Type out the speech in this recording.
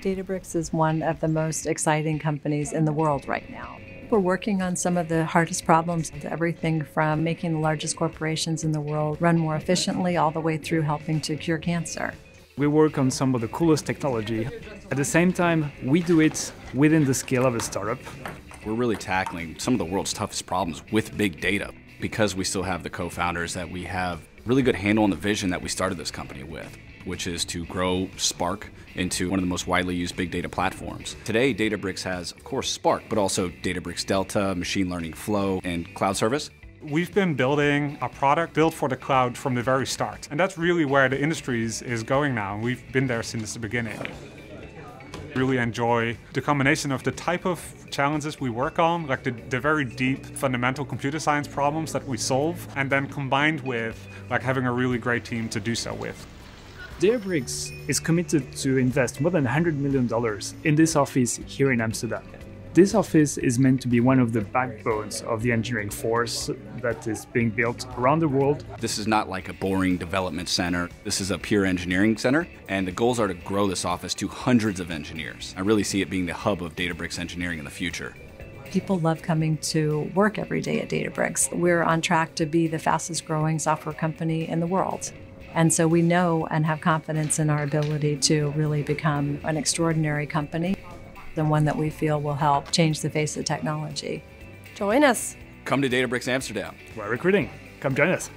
Databricks is one of the most exciting companies in the world right now. We're working on some of the hardest problems, everything from making the largest corporations in the world run more efficiently, all the way through helping to cure cancer. We work on some of the coolest technology. At the same time, we do it within the scale of a startup. We're really tackling some of the world's toughest problems with big data because we still have the co founders that we have really good handle on the vision that we started this company with which is to grow Spark into one of the most widely used big data platforms. Today, Databricks has, of course, Spark, but also Databricks Delta, Machine Learning Flow, and Cloud Service. We've been building a product built for the cloud from the very start. And that's really where the industry is going now. And we've been there since the beginning. Really enjoy the combination of the type of challenges we work on, like the, the very deep fundamental computer science problems that we solve, and then combined with like having a really great team to do so with. Databricks is committed to invest more than $100 million in this office here in Amsterdam. This office is meant to be one of the backbones of the engineering force that is being built around the world. This is not like a boring development center. This is a pure engineering center, and the goals are to grow this office to hundreds of engineers. I really see it being the hub of Databricks engineering in the future. People love coming to work every day at Databricks. We're on track to be the fastest growing software company in the world. And so we know and have confidence in our ability to really become an extraordinary company and one that we feel will help change the face of technology. Join us. Come to Databricks Amsterdam. We're recruiting. Come join us.